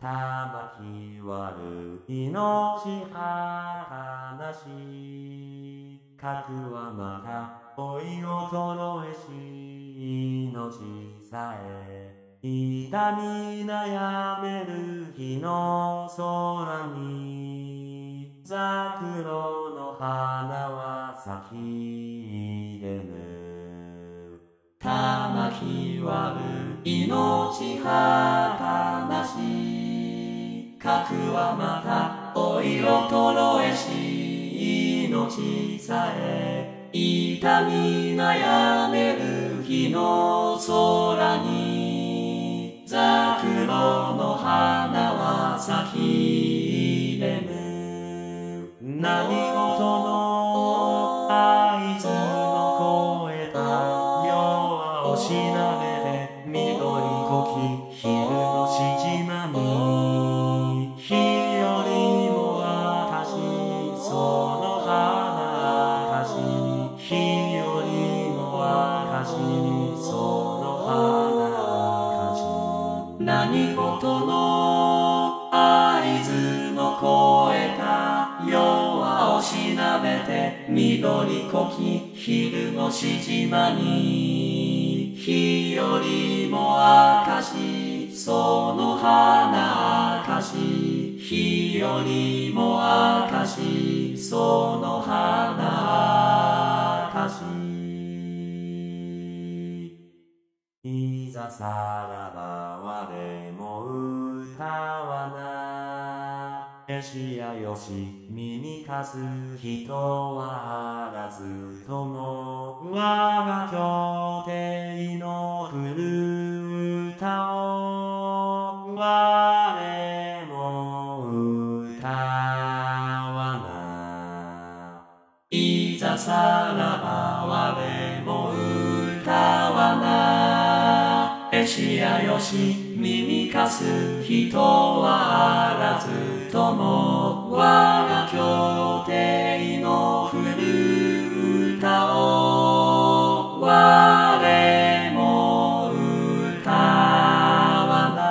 たき割る命は悲しい核はまた老い衰えし命さえ痛み悩める日の空に桜の花は咲き出ぬ玉き割る命は悲しし命さえ痛み悩める。日の空に桜の花は咲き出ぬ何事の合図の声が夜は押しなべて緑こき何事の合図の声が夜は押しなべて緑こき昼のしじまに日よりも私その花かし日よりも私その花かざさらば我も歌わなえしやよし耳かす人はあらずとも我が協定の古歌を我も歌わないざさらば我しやよし耳かす人はあらずとも我が協定の古歌を我も歌わな。